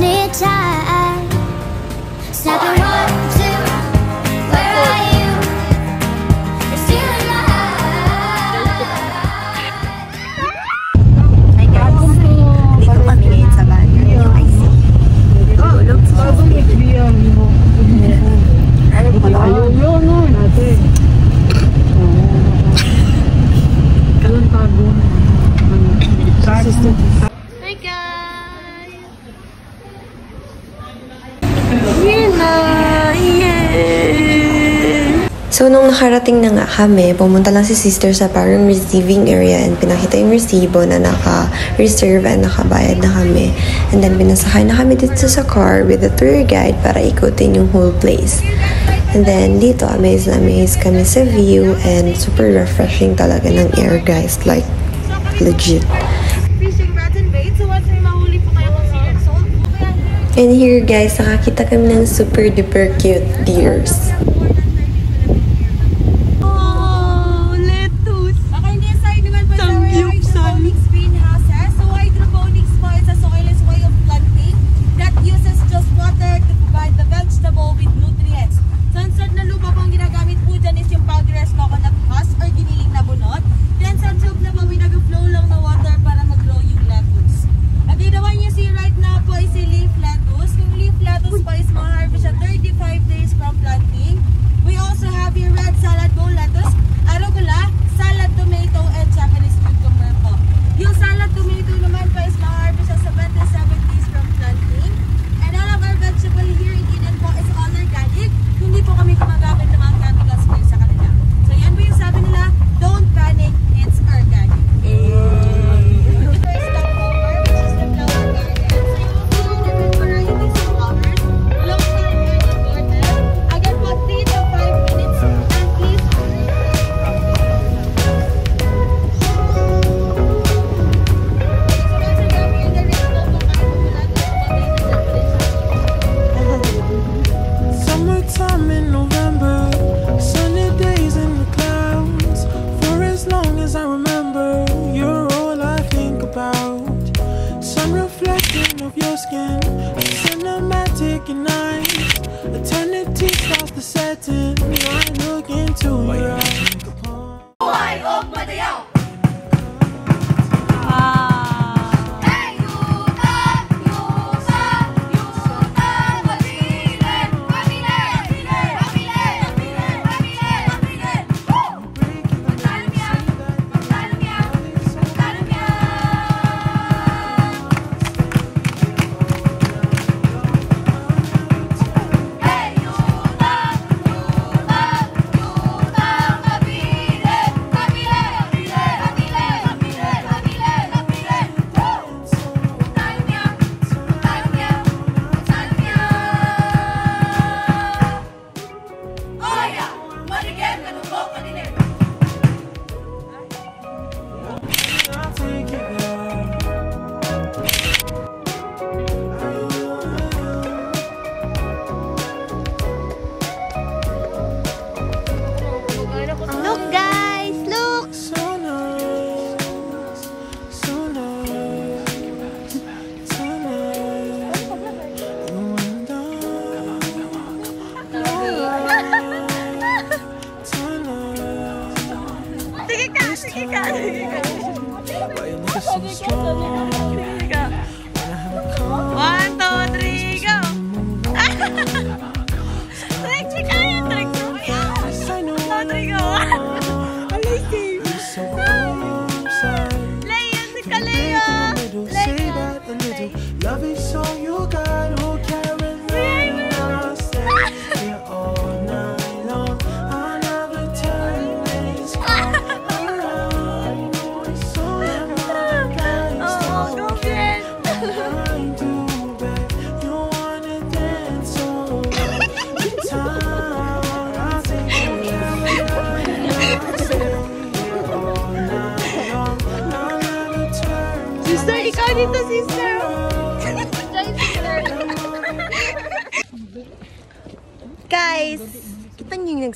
It's. Stop and one, two. Where are you? You're still alive. Hi guys. Dito kami ngayon sa banyo. Yung IC. Tulog sa Ano pa lang? Ayaw yun, no? Nate. Kalon pa, Gun. Assistant. So, nung nakarating na nga kami, pumunta lang si sister sa parang receiving area and pinakita yung resibo na naka-reserve and nakabayad na kami. And then, pinasakay na kami dito sa car with a tour guide para ikutin yung whole place. And then, dito, amazed na amazed kami sa view and super refreshing talaga ng air, guys. Like, legit. And here, guys, nakakita kami ng super duper cute deers. this time. Why you look so strong? One, two, three, go! Trick, trick, ayun! Trick, trick, ayun! One, two, go! Amazing!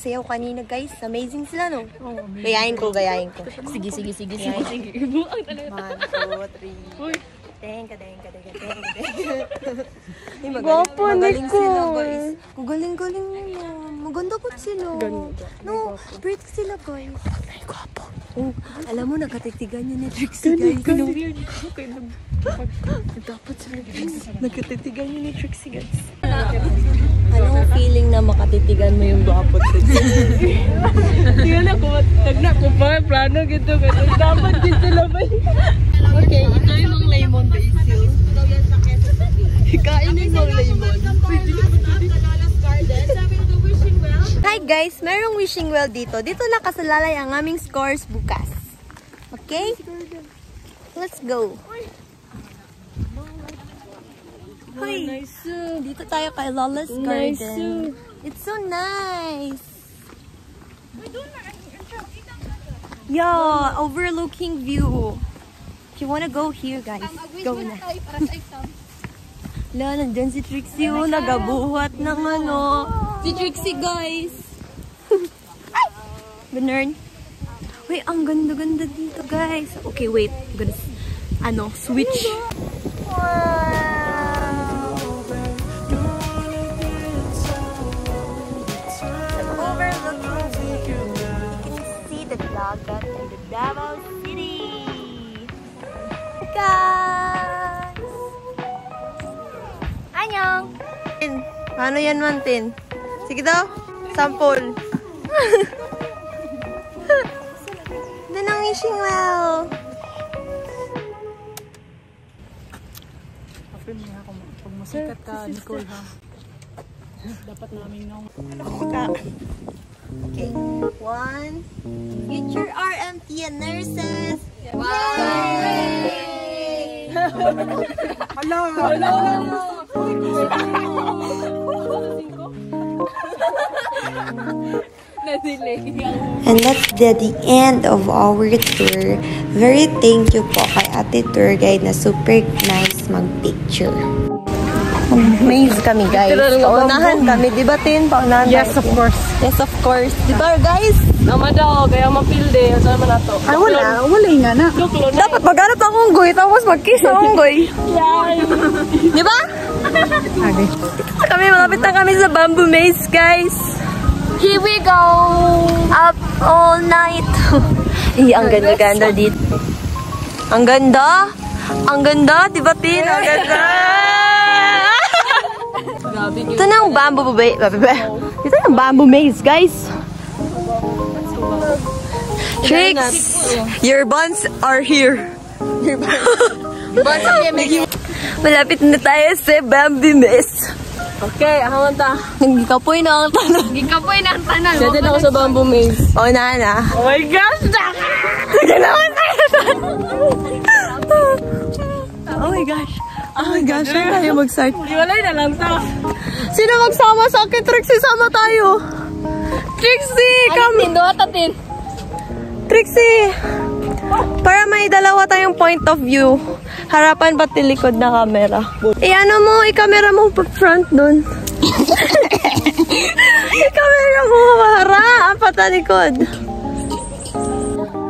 nagsayaw kanina, guys. Amazing sila, no? Oh, amazing. Gayahin ko, gayahin ko. Sige, sige, sige, sige. Sige, sige. Buang talaga. One, two, three. Uy. Tenga, tenga, tenga, tenga, tenga. Gwapo, Nico. Ang galing-galing nila. Maganda po sila. No, pretty sila, guys. Ay, gwapo. Oh, alam mo, nakatitigan niya ni Trixie, guys. Ganun, ganun. Dapat sila, guys. Nakatitigan niya ni Trixie, guys. Anong feeling na makatitigan mo yung gwapo, Trixie? Yun ako, tagna ko pa, plano gito, gito. Dapat dito labay. Okay, ito yung mga lemon basil. Kainin mo lemon. Hi guys! Merong wishing well dito. Dito nakasalalay ang aming scores bukas. Okay? Let's go! Hoy! Dito tayo kay Lola's Garden. It's so nice! Yeah, overlooking view. If you wanna go here, guys, go na. La, nandyan si Trixie, oh, nagabuhat ng ano. Si Trixie, guys. Ay! Bernard. Wait, ang ganda-ganda dito, guys. Okay, wait. I'm gonna, ano, switch. Overlooking Dagat and the Davao City. Guys! Anyong! Tin, Paano yan man, Tin? Sige daw. Sample. Doon ang wishing well. Apin mo ako, pag musikat ka, Nicole ha. Dapat namin nung Okay. One. Future RMT and nurses. Wow! And that's the, the end of our tour. Very thank you po kay ate tour guide na super nice mag-picture. Maze kami, guys. Paunahan kami, di ba, Tin? Paunahan Yes, of course. Yes, of course. Di ba, guys? Nama daw, kaya mapilde. Saan man nato? Ay, wala. Wala nga na. Dapat maghanap ng unggoy, tapos mag-kiss ng unggoy. Di ba? Kami, malapit na kami sa bamboo maze, guys. Here we go! Up all night. Ay, ang ganda-ganda dito. Ang ganda! Ang ganda, di ba, Tin? Ang ganda! Ito na ang bamboo babe. Ito na ang bamboo maze, guys. Tricks! Your buns are here. Malapit na tayo sa bamboo maze. Okay, ahawan ta. Nagkapoy na ang tanong. Gikapoy na ang tanan. Siya din ako sa bamboo maze. O na na. Oh my gosh! Sige naman tayo. Oh my gosh. Oh my gosh, saan tayo mag-start? Iwalay na lang ta. Sino magsama sa akin? Trixie, sama tayo. Trixie, come. Tindo atatin. Trixie. Para may dalawa tayong point of view. Harapan pati likod na camera. I-ano mo, i-camera mo front dun. i-camera mo harap pati likod.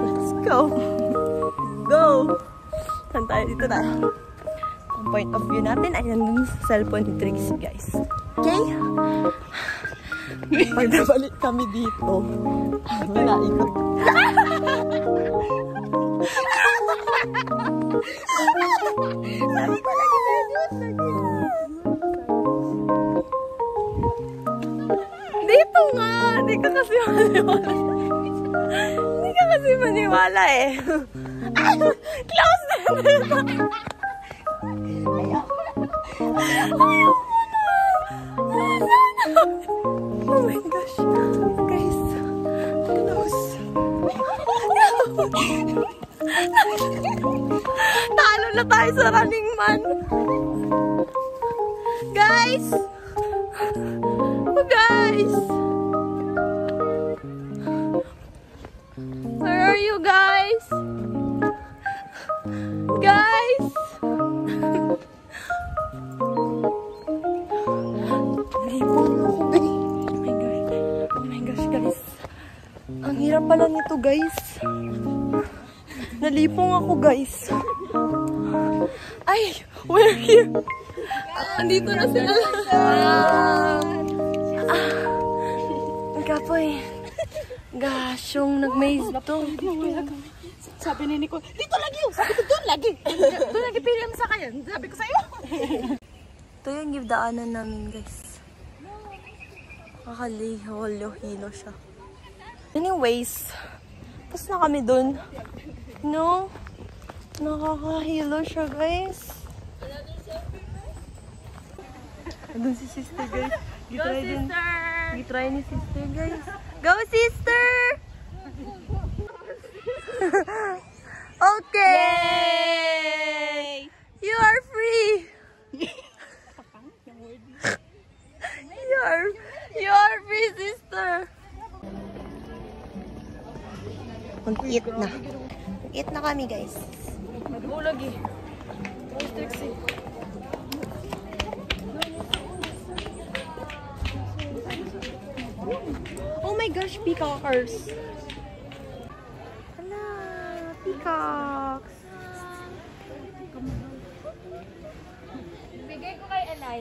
Let's go. Go. Saan tayo? Dito na. Ang point of view natin ay nandun sa cellphone ni Trixie, guys. Okay? Pag nabalik kami dito, wala ikot. Sabi ko lagi Dito nga! Hindi ka kasi maniwala. Hindi ka kasi maniwala eh. Close na Ayoko na. Ayoko na. Ayoko na. Oh my gosh. Guys. Close. Talo na tayo sa running man. Guys! Oh, guys! Pala nito, guys. Nalipong ako, guys. Ay, we're here. Andito na sila. Ah, ang kapoy. Gasyong nag-maze to. Sabi ni Nicole, dito lagi yun. Sabi ko, doon lagi. doon lagi pili mo sa kanya. Sabi ko sa'yo. Ito yung give daanan namin, guys. Kakaliho-hilo siya. Anyways, tapos na kami dun. No? Nakakahilo siya, guys. Doon si sister, guys. Gitry din. Gitry ni sister, guys. Go, sister! okay! You are free! you are, you are free, sister! Mag-eat na. Mag-eat na kami, guys. Mag-ulag eh. Oh my gosh, peacockers! Hala, peacocks! Bigay ko kay Elay.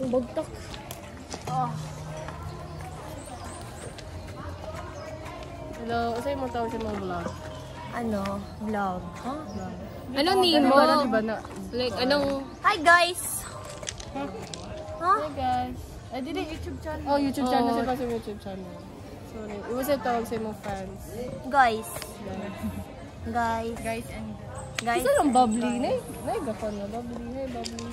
Ang bagtok. Hello, sa'yo mo tawag sa mga vlog. Ano? Vlog. Anong name mo? Diba na? Like, anong... Hi, guys! Hi guys. I did a YouTube channel. Oh, YouTube channel. Sa sa YouTube channel. Sorry. Iwas na tawag sa mga fans. Guys. Guys. Guys and... Guys. Isa lang bubbly. Nay, nay, gafon na. Bubbly. Hey, bubbly.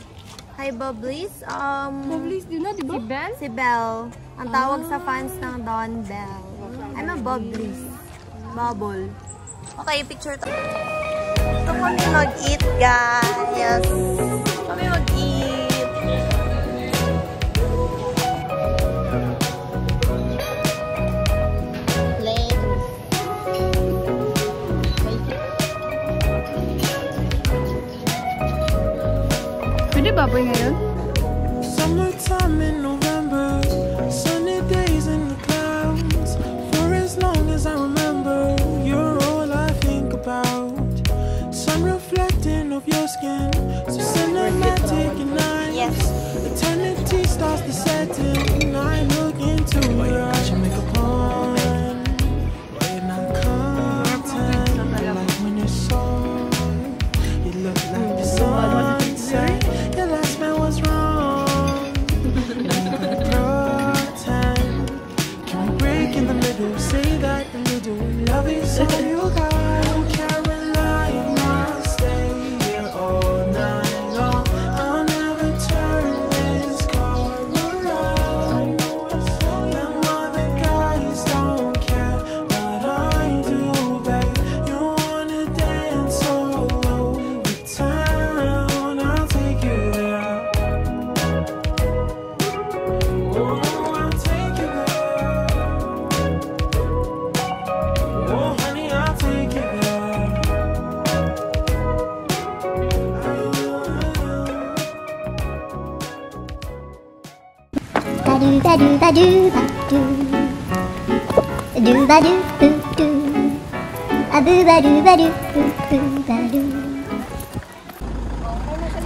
Hi, Bubblies. Um, Bubblies din na, di ba? Si Ben? si Belle. Ang tawag sa fans ng Don Bell. I'm a Bubblies. Bubble. Okay, picture to. Ito kami mag-eat, guys. Kami mag-eat. Pwede baboy ngayon? Summertime in reflecting off your skin, so cinematic and nice. Yes. Eternity starts to set in. I look into your eyes,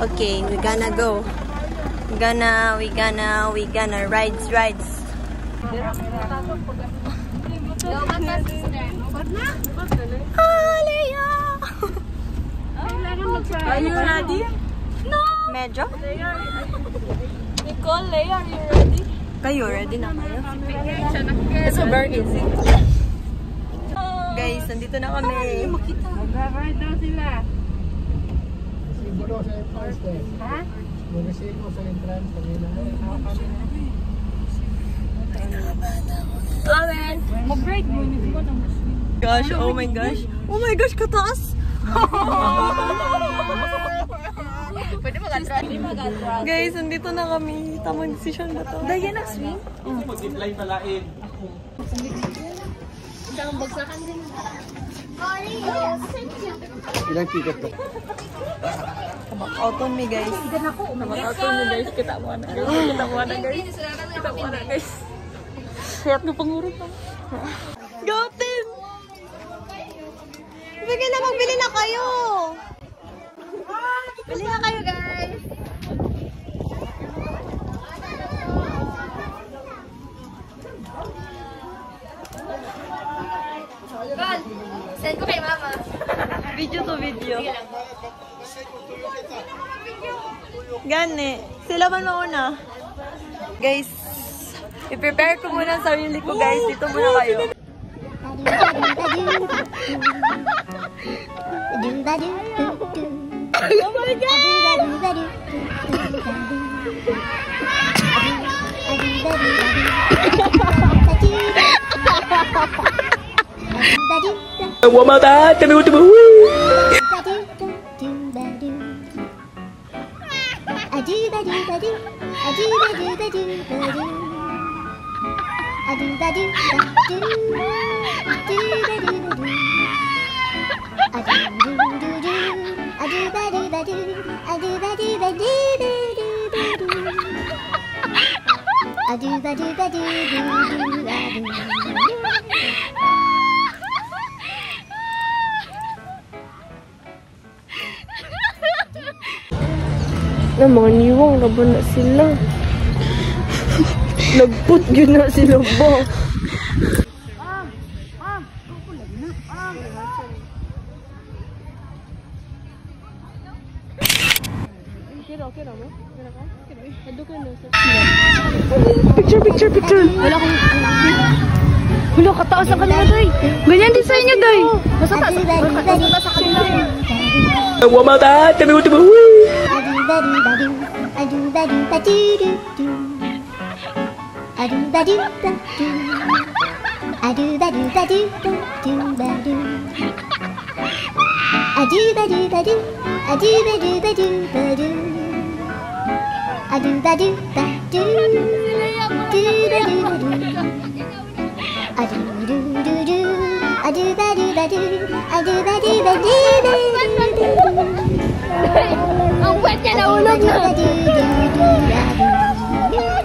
Okay, we're gonna go. We gonna, we gonna, we gonna rides. Hallelujah! Are you ready? No! Medyo? Nicole, Leia, are you ready? Kayo, ready na kayo? It's a very easy. Guys, nandito na kami. Mag-ride daw sila. Siguro sa entrance eh. Ha? Munisipyo sa entrance. Amen. Mag-ride mo. Hindi ko naman. Gosh, oh my gosh. Oh my gosh, kataas! Pwede mag-atras. Guys, nandito na kami. Tamang decision na to. Dahil na swing? Ilang ticket to? Auto me, guys. Auto mo guys. Kita mo na. Kita mo na guys. Kita mo na guys. Short na pangurot na. Go, team! Sige na, magbili na kayo! Bili na kayo, guys. Val, send ko kay mama. Video to. Gani. Sila man mauna. Guys, i-prepare ko muna ang sarili ko guys. Dito muna kayo. Oh my god! da do, da do, A do, da do, da doo. Doo da doo da doo. do, doo do, doo do, A do, da do, da do, A do, da do, da do, doo do, doo do, A do, da do, da do, doo do, da do, naman, iwang laban na sila. Nagput yun na sila ba? Picture, picture, picture. Wala akong... Wala, kataas ang kanila, Day. Ganyan din sa inyo, Day. Basta taas. Basta sa kanila. ba do ba do ba do I do ba do ba do ba do ba do I do ba do ba do I do ba do ba do ba do I do ba do ba do do ba do ba do I do do do do I do ba do ba do I do ba do ba do ba do ba do Ông quên do, đâu do, rồi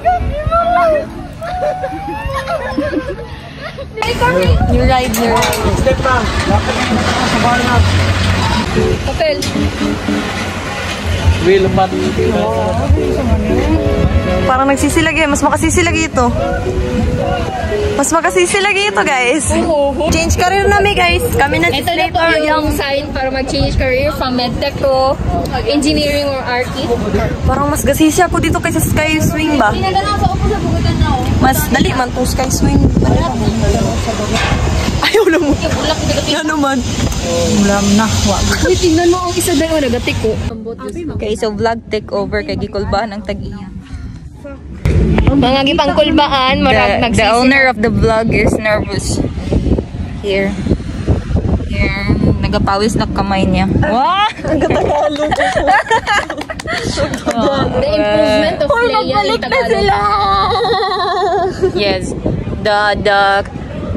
New ride, new ride. Step na sa bahay na. Hotel. Wheel pat. Parang nagsisilag eh. Mas makasisilag ito. Mas makasisilag ito, guys. Change career namin, guys. Kami na Ito na po yung sign para mag-change career from medtech to engineering or archi. Parang mas gasisi ako dito kaysa Sky Swing ba? Pinagana sa upo sa bugutan na oh. Mas dali man to Sky Swing. Ayaw lang mo. Na. Yan naman. Uy, tingnan mo ang isa dahil nagatik ko. Okay, so vlog take over kay Gikulbaan ang tag-iya. Mga gipangkulbaan, marag The, the owner of the vlog is nervous. Here. Here. Nagapawis na kamay niya. Wow! Nagatagalog. The improvement of Leia in Tagalog. Yes. The the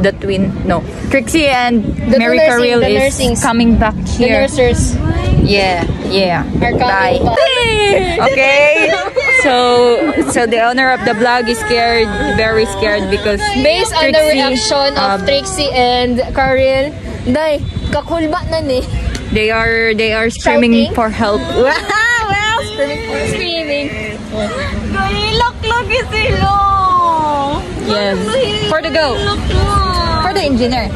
the twin no. Trixie and The Mary nursing, Carril the is nursings. coming back here. The here. nursers Yeah, yeah. are Bye. coming back. Okay. So so the owner of the blog is scared, very scared because Based on the reaction of um, Trixie and Karel, day, kakulba na ni. they are they are screaming Shouting? for help. Wow, wow, screaming for Screaming. Laki sila. Yes. For the go. For the engineer.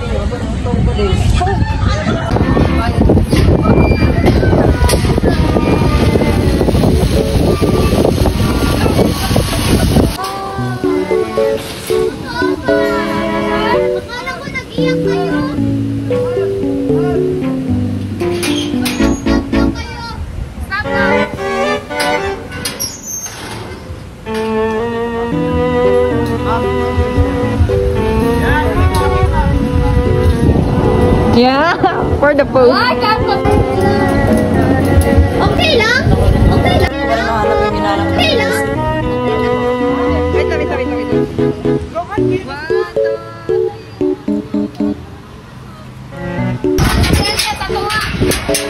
Ginawa,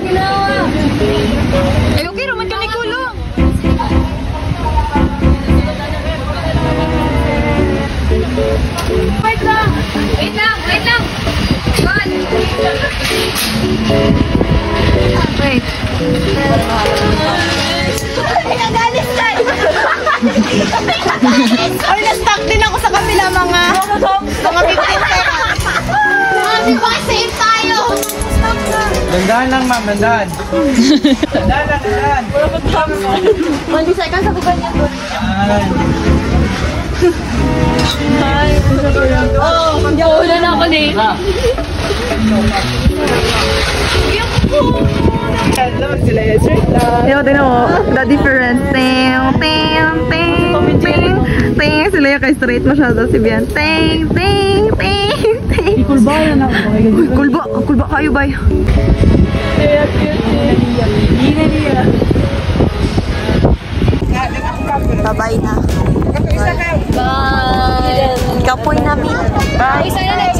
ginawa! Ay, okay naman ka! Wait lang! Wait lang! Wait lang! God! Ka! Or na-stuck din ako sa kapila mga mga 15 seconds. Dandahan lang, ma'am. Dandahan. Dandahan lang, dandahan. 20 seconds ako ganyan. Wala na ako late. Yo, tingnan mo. The difference. Ting, ting, ting, ting, ting. Sila yung kay straight masyado si Bian. Ting, ting, ting, ting. Kulba na ako. Kulba. Kulba kayo, bay. Bye-bye na. Bye. Kapoy namin. Bye.